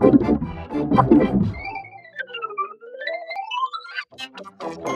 Thank you.